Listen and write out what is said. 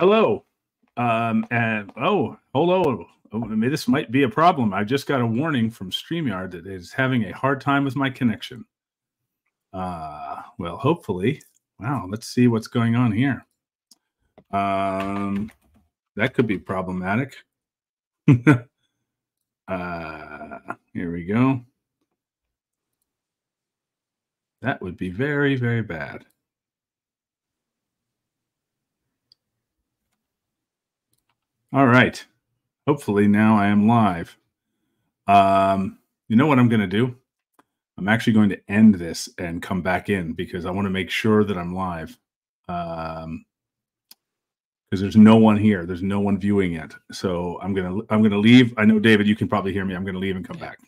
Hello. Um, and oh, hello. Oh, I mean, this might be a problem. I just got a warning from StreamYard that is having a hard time with my connection. Uh, well, hopefully. Wow, let's see what's going on here. Um, that could be problematic. uh, here we go. That would be very, very bad. All right. Hopefully now I am live. Um, you know what I'm going to do? I'm actually going to end this and come back in because I want to make sure that I'm live. Um, because there's no one here. There's no one viewing it. So I'm gonna I'm gonna leave. I know David, you can probably hear me. I'm gonna leave and come back.